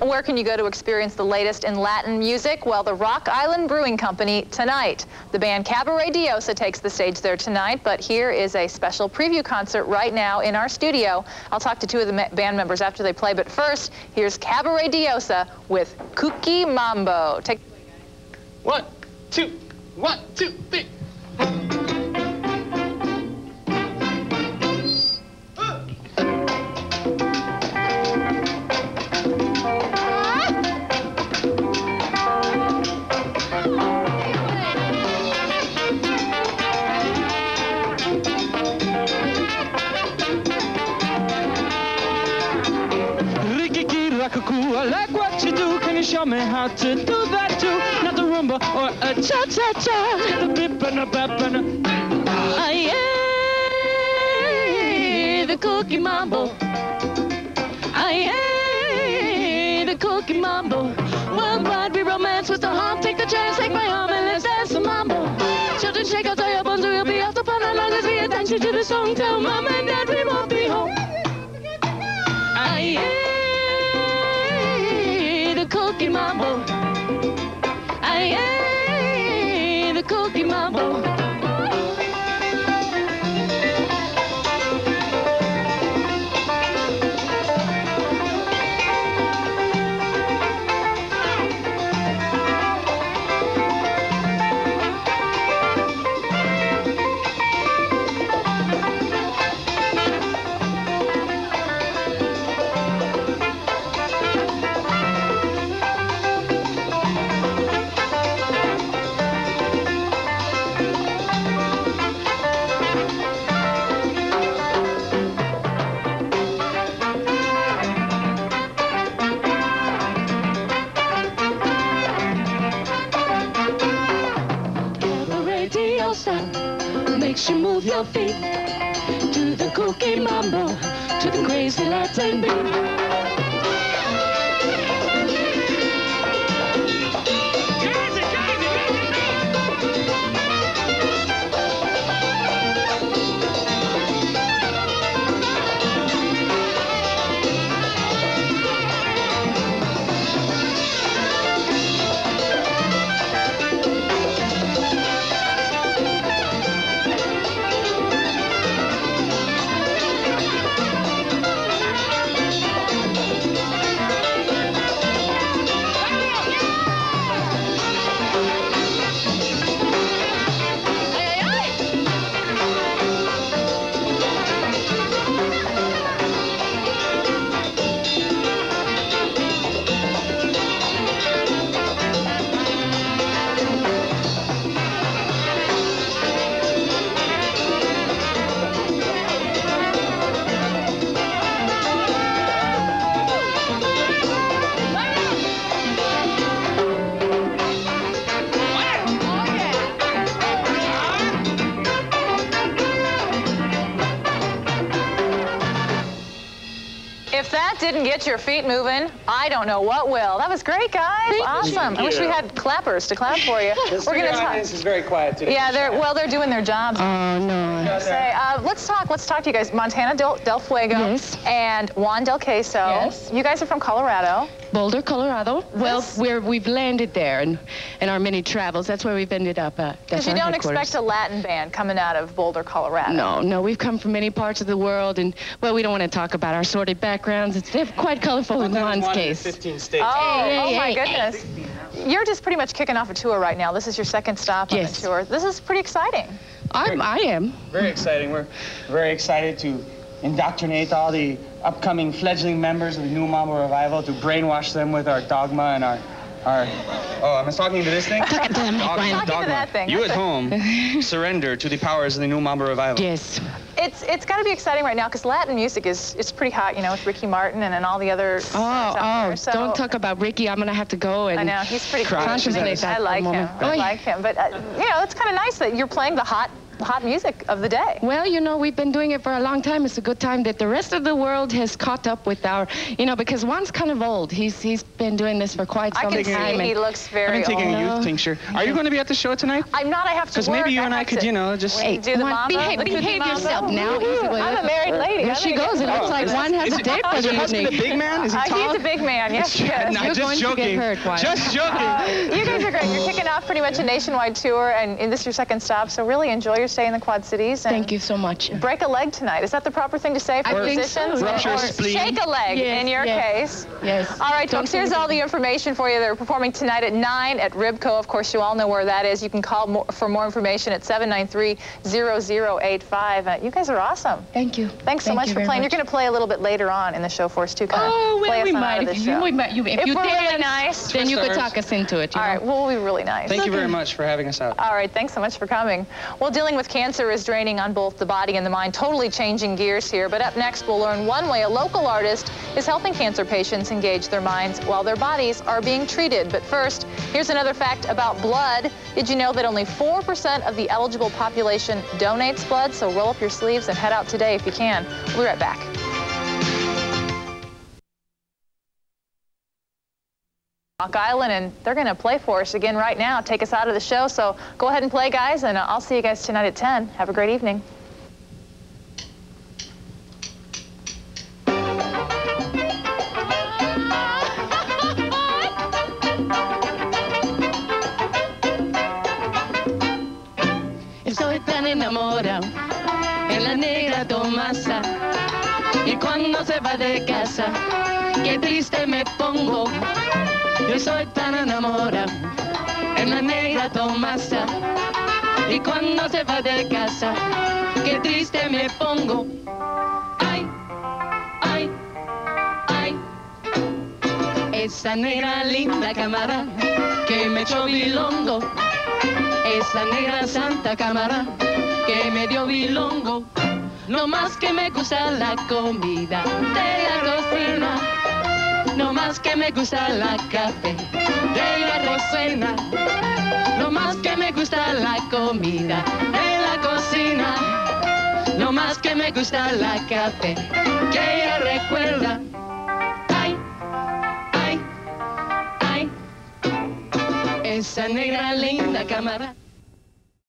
Where can you go to experience the latest in Latin music? Well, the Rock Island Brewing Company tonight. The band Cabaret Diosa takes the stage there tonight, but here is a special preview concert right now in our studio. I'll talk to two of the band members after they play, but first, here's Cabaret Diosa with Kooky Mambo. Take one, two, one, two, three. Show me how to do that too? Not the rumba or a cha cha cha. The bip and a bap and a. Ah, yeah, the kooky mambo. Ah, yeah, the kooky mambo. Worldwide we romance with the harm. Take the chance, take my arm and let's dance the mambo. Children shake out all your bones, we'll be off the fun as long as we attention to the song. Tell mom and dad we Kooky Mambo. Makes you move your feet to the kooky mambo, to the crazy Latin beat. If that didn't get your feet moving, I don't know what will. That was great, guys. Thank awesome. You. I wish we had clappers to clap for you. We're going to talk. This is very quiet today. Yeah, they're well, they're doing their jobs. Oh no. Say, uh, let's talk. Let's talk to you guys. Montana Del, Del Fuego yes. and Juan Del Queso. Yes. You guys are from Colorado. Boulder, Colorado. Well, we're, we've landed there in, in our many travels. That's where we've ended up. Because you don't expect a Latin band coming out of Boulder, Colorado. No, no. We've come from many parts of the world, and, well, we don't want to talk about our sordid backgrounds. It's they're quite colorful in Juan's case. 15 states. Oh, hey, oh hey, my hey. goodness. You're just pretty much kicking off a tour right now. This is your second stop Yes. on the tour. This is pretty exciting. I'm, I am. Very exciting. We're very excited to indoctrinate all the upcoming fledgling members of the New Mambo Revival to brainwash them with our dogma and our our. Oh, am I talking to this thing? Talking to the mic, Ryan. Talking to dogma. that thing. You at home surrender to the powers of the New Mambo Revival. Yes. It's it's got to be exciting right now because Latin music is it's pretty hot, you know, with Ricky Martin and, and all the other. Oh, oh, there. So- don't talk about Ricky. I'm going to have to go and I know he's pretty cool. contemplate that I like him. moment. I Oy. like him. But uh, you know, it's kind of nice that you're playing the hot hot music of the day. Well, you know, we've been doing it for a long time. It's a good time that the rest of the world has caught up with our, you know, because Juan's kind of old. He's he's been doing this for quite some time. I can time. see he looks I've been taking old. a youth tincture. Are you going to be at the show tonight? I'm not. I have to Because maybe you and I could, you know, just. Hey, Do the mambo, behave, behave yourself now. I'm a married lady. There she goes. It looks like one has a date for is the evening. a big man? Is he Uh, tall? he's a big man. Yes, yes. You're just going to get joking. Just joking. Uh, you guys are great. You're kicking off pretty much a nationwide tour, and, this is your second stop. So really enjoy your stay in the Quad Cities. Thank you so much. Break a leg tonight. Is that the proper thing to say for I think so, musicians? Rupture a spleen. shake a leg Yes, in your yes. case. Yes. All right, Don't folks, here's forget- all the information for you. They're performing tonight at 9 at Ribco. Of course, you all know where that is. You can call more, for more information at 793-0085. Uh, you guys are awesome. Thank you. Thanks so Thank much you for playing. much. You're going to play a little bit later on in the show for us, too. Kind Oh, of play well, us we on might. of If you, we might you, if, If you we're dare, really nice. then you could talk us into it. You All know? right, we'll be really nice. Thank you very much for having us out. All right, thanks so much for coming. Well, dealing with cancer is draining on both the body and the mind, totally changing gears here. But up next, we'll learn one way a local artist is helping cancer patients engage their minds while their bodies are being treated. But first, here's another fact about blood. Did you know that only 4% of the eligible population donates blood? So roll up your sleeves and head out today if you can. We'll be right back. Rock Island, and they're going to play for us again right now, take us out of the show. So go ahead and play, guys, and I'll see you guys tonight at 10. Have a great evening. Cuando se va de casa, qué triste me pongo. Yo soy tan enamorado en la negra Tomasa y cuando se va de casa, qué triste me pongo. Ay, ay, ay. Esa negra linda cámara que me echó bilongo. Esa negra santa cámara que me dio bilongo. No más que me gusta la comida de la cocina. No más que me gusta la café de la cocina. No más que me gusta la comida de la cocina. No más que me gusta la café que ella recuerda. Ay, ay, ay. Esa negra linda cámara.